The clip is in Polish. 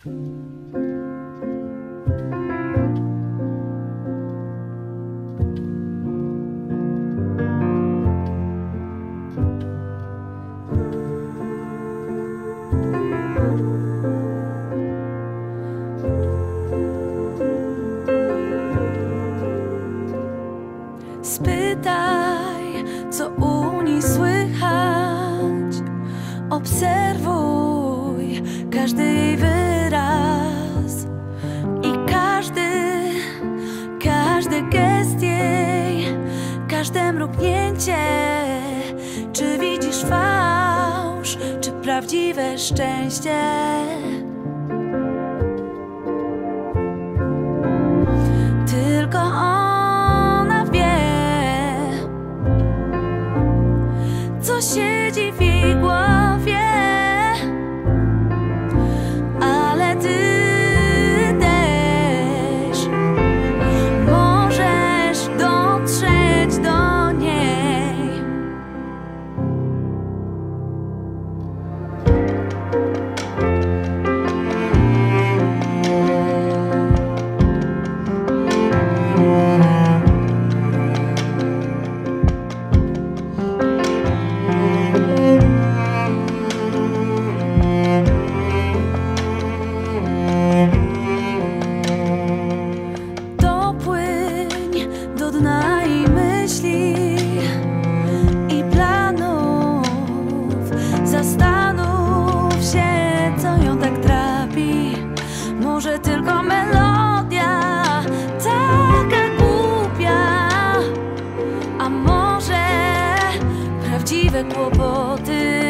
Spytaj, co u niej słychać. Obserwuj każdy każde mrugnięcie Czy widzisz fałsz, czy prawdziwe szczęście? może tylko melodia taka głupia, a może prawdziwe kłopoty.